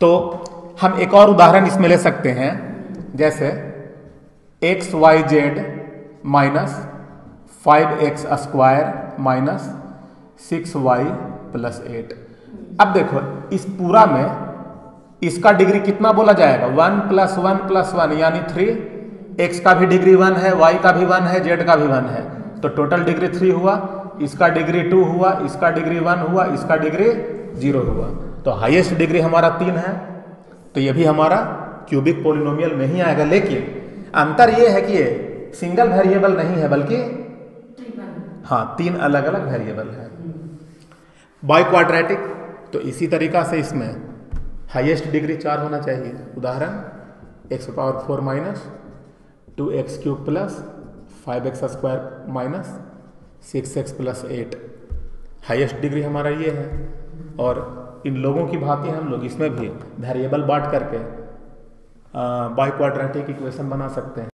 तो हम एक और उदाहरण इसमें ले सकते हैं, जैसे X Y Z minus five X square minus six Y plus eight अब देखो, इस पूरा में इसका डिग्री कितना बोला जाएगा? One plus one plus one यानी थ्री एक्स का भी डिग्री वन है वाई का भी वन है जेड का भी वन है। तो टोटल डिग्री थ्री हुआ, इसका डिग्री टू हुआ, इसका डिग्री वन हुआ, इसका डिग्री ज़ीरो हुआ। तो हाईएस्ट डिग्री हमारा तीन है तो ये भी हमारा क्यूबिक पोलिनोमियल नहीं आएगा, लेकिन अंतर ये है कि ये सिंगल वेरिएबल नहीं है, बल्कि हाँ तीन अलग अलग वेरिएबल है। बाई क्वाड्रेटिक तो इसी तरीका से इसमें हाईएस्ट डिग्री चार होना चाहिए। उदाहरण X power four minus two X cube plus five X square minus six X plus eight highest degree हमारा ये है, और इन लोगों की भांति हम लोग इसमें भी वेरिएबल बांट करके बाई क्वाड्रेटिक इक्वेशन बना सकते हैं।